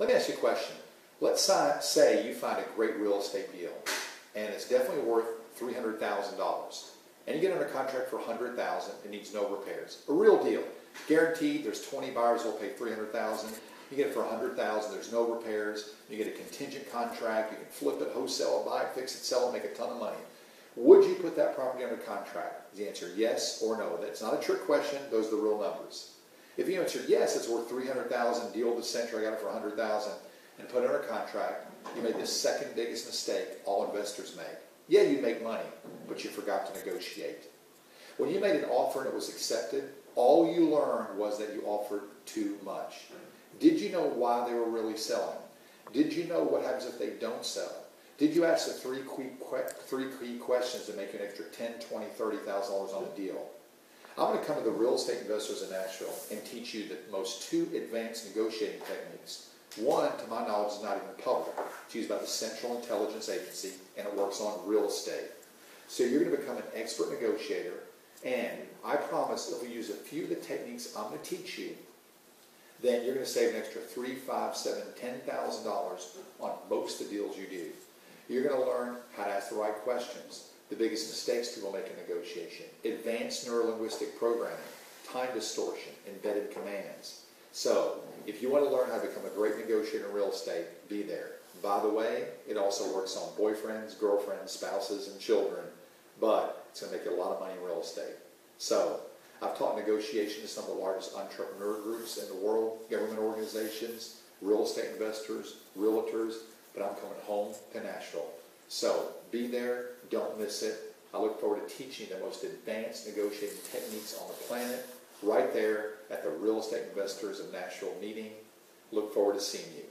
Let me ask you a question. Let's say you find a great real estate deal, and it's definitely worth $300,000. And you get under contract for $100,000 It needs no repairs. A real deal. Guaranteed, there's 20 buyers who will pay $300,000. You get it for $100,000, there's no repairs. You get a contingent contract. You can flip it, wholesale it, buy it, fix it, sell it, make a ton of money. Would you put that property under contract? The answer yes or no. That's not a trick question. Those are the real numbers. If you answered yes, it's worth 300000 deal the century, I got it for 100000 and put it under contract, you made the second biggest mistake all investors make. Yeah, you make money, but you forgot to negotiate. When you made an offer and it was accepted, all you learned was that you offered too much. Did you know why they were really selling? Did you know what happens if they don't sell? Did you ask the three key, three key questions to make an extra $10, $20, $30,000 on the deal? I'm going to come to the real estate investors in Nashville and teach you the most two advanced negotiating techniques. One, to my knowledge, is not even public. It's used by the Central Intelligence Agency, and it works on real estate. So you're going to become an expert negotiator, and I promise if we use a few of the techniques I'm going to teach you, then you're going to save an extra three, five, seven, ten thousand dollars on most of the deals you do. You're going to learn how to ask the right questions the biggest mistakes people make in negotiation, advanced neurolinguistic programming, time distortion, embedded commands. So, if you want to learn how to become a great negotiator in real estate, be there. By the way, it also works on boyfriends, girlfriends, spouses, and children, but it's going to make you a lot of money in real estate. So, I've taught negotiation to some of the largest entrepreneur groups in the world, government organizations, real estate investors, realtors, but I'm coming home to Nashville. So be there, don't miss it. I look forward to teaching the most advanced negotiating techniques on the planet right there at the Real Estate Investors of Nashville meeting. Look forward to seeing you.